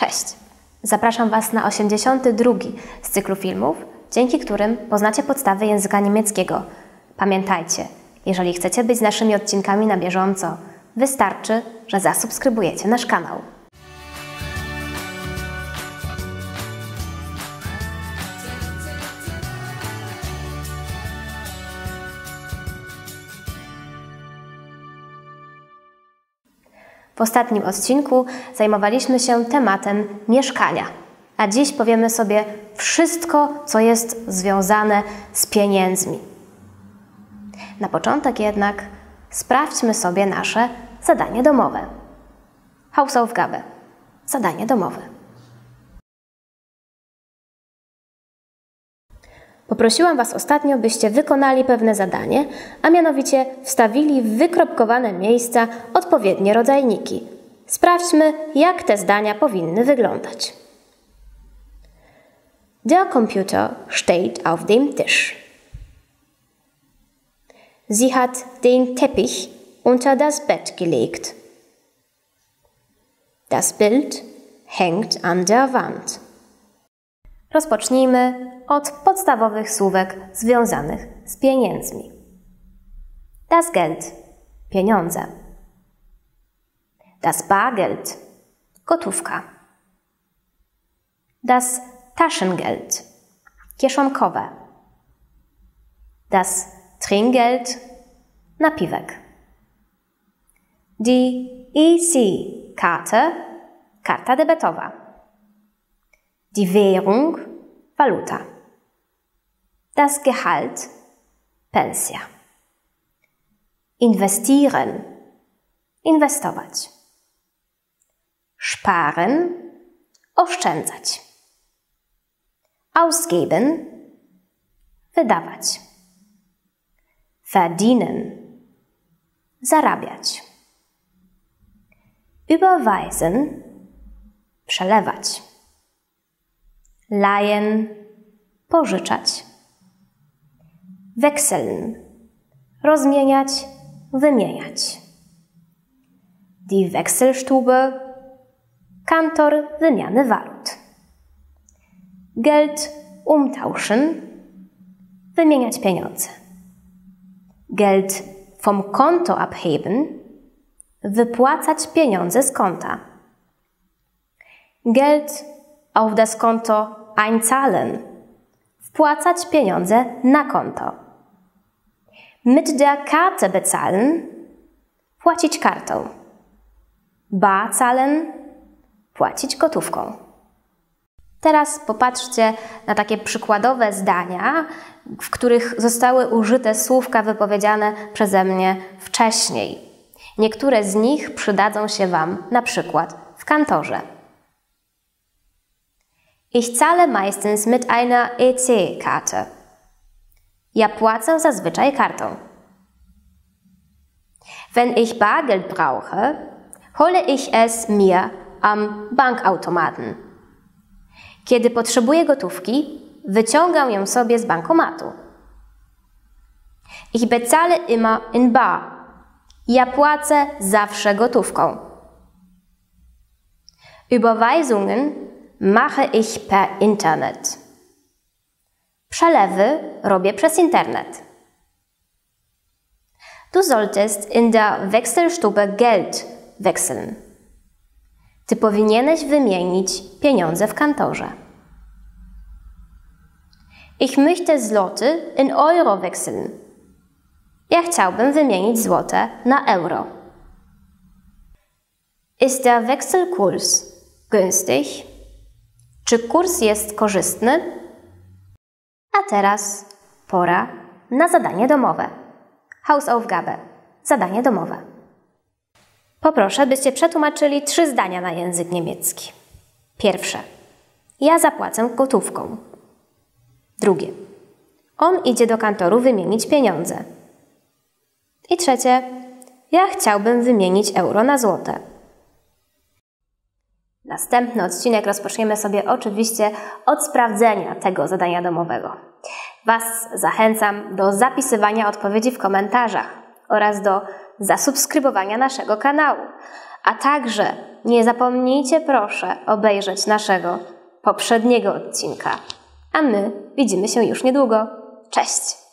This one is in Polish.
Cześć! Zapraszam Was na 82 z cyklu filmów, dzięki którym poznacie podstawy języka niemieckiego. Pamiętajcie, jeżeli chcecie być z naszymi odcinkami na bieżąco, wystarczy, że zasubskrybujecie nasz kanał. W ostatnim odcinku zajmowaliśmy się tematem mieszkania, a dziś powiemy sobie wszystko, co jest związane z pieniędzmi. Na początek jednak sprawdźmy sobie nasze zadanie domowe. Hausaufgabe. Zadanie domowe. Poprosiłam Was ostatnio, byście wykonali pewne zadanie, a mianowicie wstawili w wykropkowane miejsca odpowiednie rodzajniki. Sprawdźmy, jak te zdania powinny wyglądać. Der Computer steht auf dem Tisch. Sie hat den Teppich unter das Bett gelegt. Das Bild hängt an der Wand. Rozpocznijmy od podstawowych słówek związanych z pieniędzmi. Das Geld pieniądze. Das Bargeld gotówka. Das Taschengeld kieszonkowe. Das Trinkgeld napiwek. Die EC-Karte karta debetowa. Die Währung Waluta. Das Gehalt Pensja. Investieren inwestować. Sparen oszczędzać. Ausgeben wydawać. Verdienen zarabiać. Überweisen przelewać. Leihen pożyczać. Wechseln rozmieniać, wymieniać. Die Wechselstube kantor wymiany walut. Geld umtauschen wymieniać pieniądze. Geld vom Konto abheben wypłacać pieniądze z konta. Geld auf das Konto einzahlen wpłacać pieniądze na konto. Mit der Karte bezahlen płacić kartą. Bar zahlen płacić gotówką. Teraz popatrzcie na takie przykładowe zdania, w których zostały użyte słówka wypowiedziane przeze mnie wcześniej. Niektóre z nich przydadzą się Wam na przykład w kantorze. Ich zahle meistens mit einer EC-Karte. Ja płacę zazwyczaj kartą. Wenn ich Bargeld brauche, hole ich es mir am Bankautomaten. Kiedy potrzebuję gotówki, wyciągam ją sobie z bankomatu. Ich bezahle immer in bar. Ja płacę zawsze gotówką. Überweisungen mache ich per Internet. Przelewy robię przez internet. Du solltest in der Wechselstube Geld wechseln. Ty powinieneś wymienić pieniądze w kantorze. Ich möchte Zloty in Euro wechseln. Ja chciałbym wymienić złote na euro. Ist der Wechselkurs günstig? Czy kurs jest korzystny? Teraz pora na zadanie domowe. Hausaufgabe. Zadanie domowe. Poproszę, byście przetłumaczyli trzy zdania na język niemiecki. Pierwsze. Ja zapłacę gotówką. Drugie. On idzie do kantoru wymienić pieniądze. I trzecie. Ja chciałbym wymienić euro na złote. Następny odcinek rozpoczniemy sobie oczywiście od sprawdzenia tego zadania domowego. Was zachęcam do zapisywania odpowiedzi w komentarzach oraz do zasubskrybowania naszego kanału. A także nie zapomnijcie proszę obejrzeć naszego poprzedniego odcinka. A my widzimy się już niedługo. Cześć!